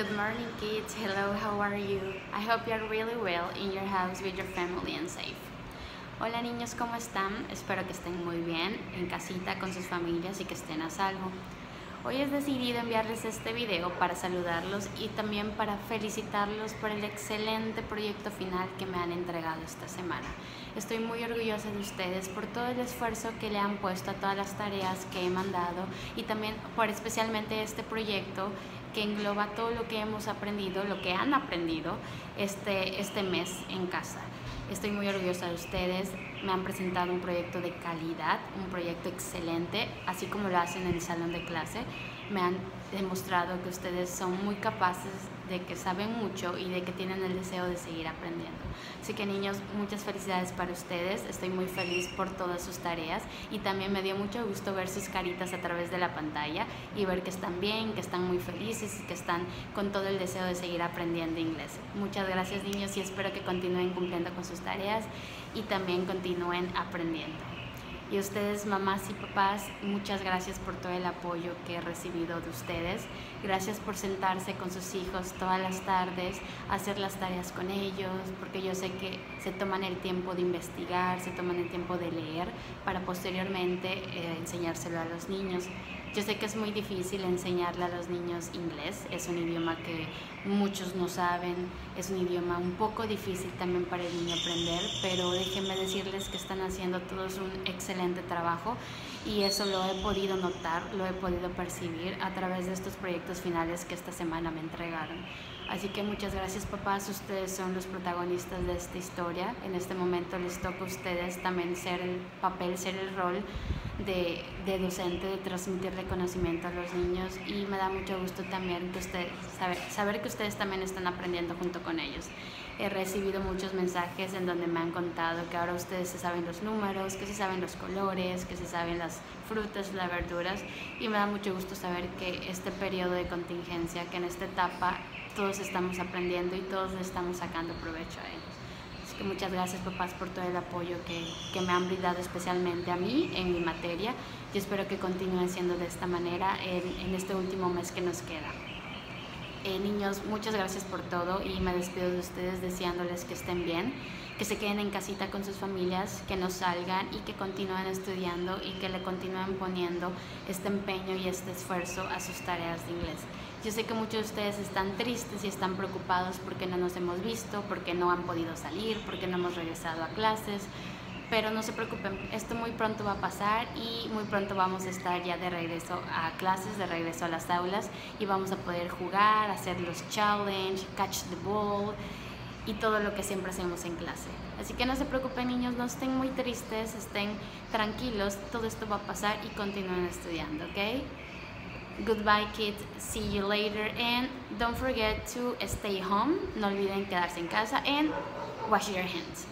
Good morning kids, hello, how are you? I hope you are really well in your house with your family and safe. Hola niños, ¿cómo están? Espero que estén muy bien en casita con sus familias y que estén a salvo. Hoy he decidido enviarles este video para saludarlos y también para felicitarlos por el excelente proyecto final que me han entregado esta semana. Estoy muy orgullosa de ustedes por todo el esfuerzo que le han puesto a todas las tareas que he mandado y también por especialmente este proyecto que engloba todo lo que hemos aprendido, lo que han aprendido este, este mes en casa. Estoy muy orgullosa de ustedes, me han presentado un proyecto de calidad, un proyecto excelente, así como lo hacen en el salón de clase. Me han demostrado que ustedes son muy capaces de que saben mucho y de que tienen el deseo de seguir aprendiendo. Así que niños, muchas felicidades para ustedes. Estoy muy feliz por todas sus tareas y también me dio mucho gusto ver sus caritas a través de la pantalla y ver que están bien, que están muy felices y que están con todo el deseo de seguir aprendiendo inglés. Muchas gracias niños y espero que continúen cumpliendo con sus tareas y también continúen aprendiendo. Y ustedes, mamás y papás, muchas gracias por todo el apoyo que he recibido de ustedes. Gracias por sentarse con sus hijos todas las tardes, hacer las tareas con ellos, porque yo sé que se toman el tiempo de investigar, se toman el tiempo de leer para posteriormente eh, enseñárselo a los niños. Yo sé que es muy difícil enseñarle a los niños inglés, es un idioma que muchos no saben, es un idioma un poco difícil también para el niño aprender, pero déjenme decirles que están haciendo todos un excelente trabajo y eso lo he podido notar, lo he podido percibir a través de estos proyectos finales que esta semana me entregaron. Así que muchas gracias papás, ustedes son los protagonistas de esta historia. En este momento les toca a ustedes también ser el papel, ser el rol de, docente, de transmitirle conocimiento a los niños y me da mucho gusto también que ustedes, saber, saber que ustedes también están aprendiendo junto con ellos. He recibido muchos mensajes en donde me han contado que ahora ustedes se saben los números, que se saben los colores, que se saben las frutas, las verduras y me da mucho gusto saber que este periodo de contingencia, que en esta etapa todos estamos aprendiendo y todos le estamos sacando provecho a ellos muchas gracias papás por todo el apoyo que, me han brindado especialmente a mí en mi materia y espero que continúen siendo de esta manera en, en este último mes que nos queda. Eh, niños, muchas gracias por todo y me despido de ustedes deseándoles que estén bien, que se queden en casita con sus familias, que no salgan y que continúen estudiando y que le continúen poniendo este empeño y este esfuerzo a sus tareas de inglés. Yo sé que muchos de ustedes están tristes y están preocupados porque no nos hemos visto, porque no han podido salir, porque no hemos regresado a clases, pero no se preocupen, esto muy pronto va a pasar y muy pronto vamos a estar ya de regreso a clases, de regreso a las aulas y vamos a poder jugar, hacer los challenge, catch the ball y todo lo que siempre hacemos en clase. Así que no se preocupen niños, no estén muy tristes, estén tranquilos, todo esto va a pasar y continúen estudiando, ¿ok? Goodbye kids, see you later and don't forget to stay home, no olviden quedarse en casa and wash your hands.